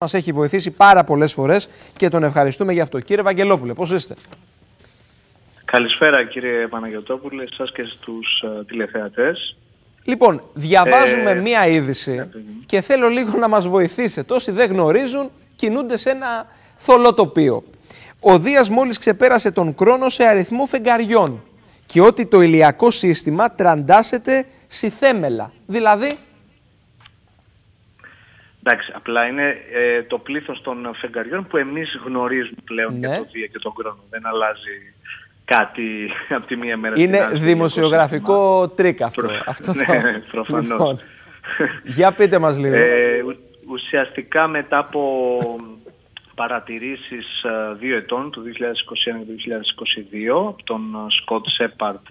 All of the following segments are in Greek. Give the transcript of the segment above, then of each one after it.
Μας έχει βοηθήσει πάρα πολλές φορές και τον ευχαριστούμε γι' αυτό. Κύριε Βαγγελόπουλε, πώς είστε; Καλησπέρα κύριε Παναγιωτόπουλε, σας και στους uh, τηλεθεατές. Λοιπόν, διαβάζουμε ε, μία είδηση ναι, και θέλω λίγο να μας βοηθήσετε. Όσοι δεν γνωρίζουν, κινούνται σε ένα θολό τοπίο. Ο Δίας μόλις ξεπέρασε τον χρόνο σε αριθμό φεγγαριών και ότι το ηλιακό σύστημα τραντάσεται στη θέμελα. Δηλαδή, Εντάξει, απλά είναι ε, το πλήθος των φεγγαριών που εμείς γνωρίζουμε πλέον ναι. για το Δία και τον Κρόνο. Δεν αλλάζει κάτι από τη μία μέρα Είναι στην δημοσιογραφικό τρικ αυτό. αυτό ναι, το... προφανώς. Λοιπόν, για πείτε μας λίγο. Ε, ουσιαστικά μετά από παρατηρήσεις ε, δύο ετών, του 2021 και 2022, από τον Σκοτ Σέπαρτ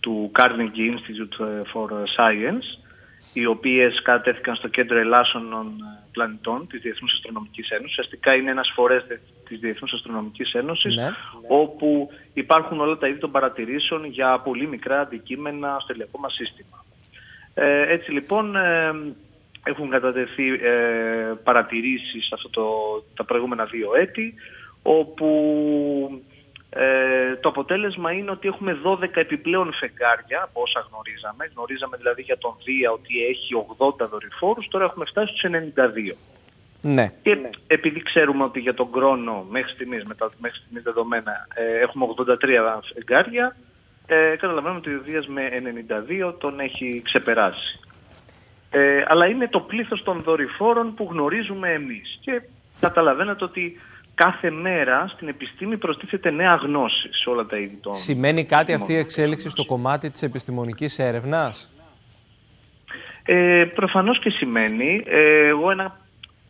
του Carnegie Institute for Science, οι οποίες κατέθηκαν στο Κέντρο Ελλάσσονων Πλανητών της Διεθνούς Αστρονομικής Ένωσης. Ουσιαστικά είναι ένας φορές της Διεθνούς Αστρονομικής Ένωσης, ναι. όπου υπάρχουν όλα τα είδη των παρατηρήσεων για πολύ μικρά αντικείμενα στο ηλιακό μας σύστημα. Ε, έτσι λοιπόν ε, έχουν κατατεθεί ε, παρατηρήσεις αυτό το, τα προηγούμενα δύο έτη, όπου ε, το αποτέλεσμα είναι ότι έχουμε 12 επιπλέον φεγγάρια από όσα γνωρίζαμε. Γνωρίζαμε δηλαδή για τον Δία ότι έχει 80 δορυφόρους, τώρα έχουμε φτάσει στους 92. Ναι. Και επειδή ξέρουμε ότι για τον χρόνο μέχρι στιγμής, με τα μέχρι στιγμής δεδομένα, ε, έχουμε 83 φεγγάρια, ε, καταλαβαίνουμε ότι ο Δίας με 92 τον έχει ξεπεράσει. Ε, αλλά είναι το πλήθος των δορυφόρων που γνωρίζουμε εμείς. Και καταλαβαίνετε ότι κάθε μέρα στην επιστήμη προστίθεται νέα γνώση σε όλα τα είδη των... Σημαίνει κάτι αυτή η εξέλιξη στο κομμάτι της επιστημονικής έρευνας; Ε, προφανώς και σημαίνει. Ε, εγώ ένα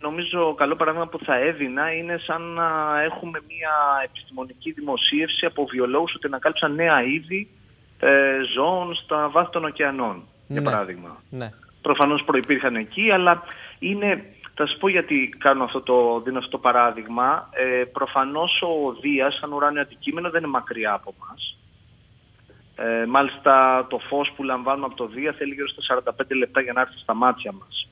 νομίζω καλό παράδειγμα που θα έδινα είναι σαν να έχουμε μια επιστημονική δημοσίευση από βιολόγους ότι ανακάλυψαν νέα είδη ε, ζώων στα βάθη των ωκεανών, για ναι. παράδειγμα. Ναι. Προφανώς προϋπήρχαν εκεί, αλλά είναι θα σας πω γιατί κάνω αυτό το, δίνω αυτό το παράδειγμα. Ε, προφανώς ο Δίας, σαν ουράνιο αντικείμενο, δεν είναι μακριά από μας. Ε, μάλιστα το φως που λαμβάνουμε από το Δία θέλει γύρω στα 45 λεπτά για να έρθει στα μάτια μας.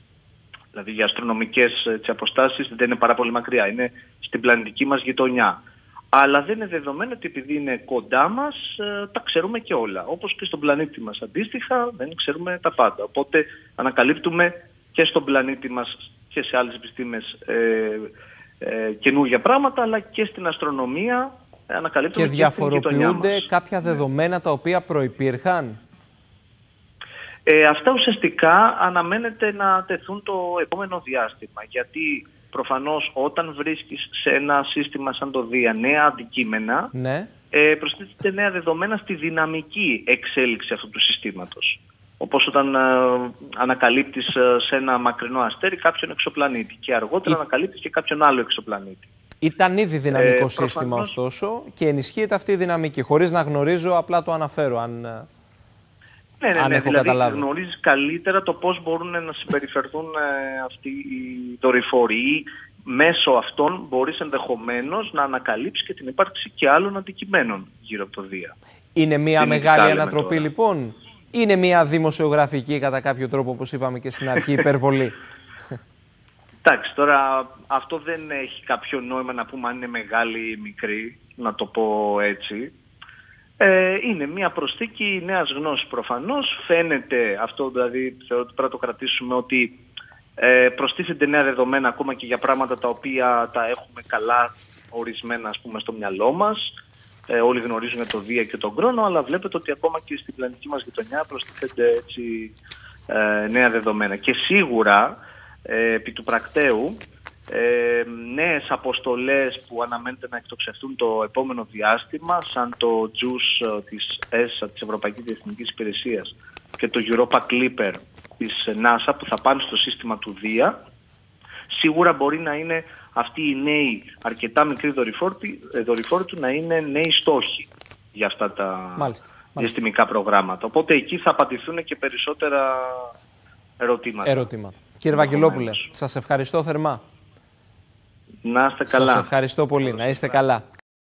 Δηλαδή για αστρονομικές έτσι, αποστάσεις δεν είναι πάρα πολύ μακριά, είναι στην πλανητική μας γειτονιά. Αλλά δεν είναι δεδομένο ότι επειδή είναι κοντά μας ε, τα ξέρουμε και όλα. Όπως και στον πλανήτη μας αντίστοιχα δεν ξέρουμε τα πάντα. Οπότε ανακαλύπτουμε και στον πλανήτη μας και σε άλλες επιστήμες ε, ε, καινούργια πράγματα, αλλά και στην αστρονομία ανακαλύπτουμε και, και διαφοροποιούνται κάποια δεδομένα τα οποία προϋπήρχαν; Ε, αυτά ουσιαστικά αναμένεται να τεθούν το επόμενο διάστημα, γιατί προφανώς όταν βρίσκεις σε ένα σύστημα σαν το ΔΙΑ νέα αντικείμενα, ναι. ε, νέα δεδομένα στη δυναμική εξέλιξη αυτού του συστήματος. Όπως όταν ε, ανακαλύπτεις ε, σε ένα μακρινό αστέρι κάποιον εξωπλανήτη και αργότερα Ή... ανακαλύπτεις και κάποιον άλλο εξωπλανήτη. Ήταν ήδη δυναμικό ε, σύστημα ωστόσο και ενισχύεται αυτή η δυναμική χωρίς να γνωρίζω, απλά το αναφέρω αν, ε, ναι, ναι, αν ναι, έχω δηλαδή καταλάβει. γνωρίζεις καλύτερα το πώς μπορούν να συμπεριφερθούν ε, αυτοί οι δορυφοροί. Μέσω αυτών μπορείς ενδεχομένως να ανακαλύψεις και την ύπαρξη και άλλων αντικειμένων γύρω από το Δία. Είναι μια μεγάλη ανατροπή λοιπόν; Είναι μια δημοσιογραφική κατά κάποιο τρόπο, όπως είπαμε και στην αρχή, υπερβολή. Εντάξει, τώρα αυτό δεν έχει κάποιο νόημα να πούμε αν είναι μεγάλη ή μικρή, να το πω έτσι. Ε, είναι μια προσθήκη νέας γνώσης προφανώς. Φαίνεται αυτό, δηλαδή θεωρώ ότι πρέπει να το κρατήσουμε ότι ε, προστίθενται νέα δεδομένα ακόμα και για πράγματα τα οποία τα έχουμε καλά ορισμένα ας πούμε στο μυαλό μας ε, όλοι γνωρίζουν το Δία και τον Κρόνο, αλλά βλέπετε ότι ακόμα και στην πλανητική μας γειτονιά προστίθενται έτσι ε, νέα δεδομένα. Και σίγουρα ε, επί του πρακτέου ε, νέες αποστολές που αναμένεται να εκτοξευτούν το επόμενο διάστημα σαν το JUICE ε, της ESA, της Ευρωπαϊκής Διεθνικής Υπηρεσίας και το Europa Clipper της NASA που θα πάνε στο σύστημα του Δία σίγουρα μπορεί να είναι αυτοί οι νέοι αρκετά μικροί δορυφόροι του να είναι νέοι στόχοι για αυτά τα διαστημικά προγράμματα. Οπότε εκεί θα απαντηθούν και περισσότερα ερωτήματα. Ερωτήματα. Κύριε Βαγγελόπουλε, σας ευχαριστώ θερμά. Να είστε καλά. Σας ευχαριστώ πολύ. Να είστε καλά.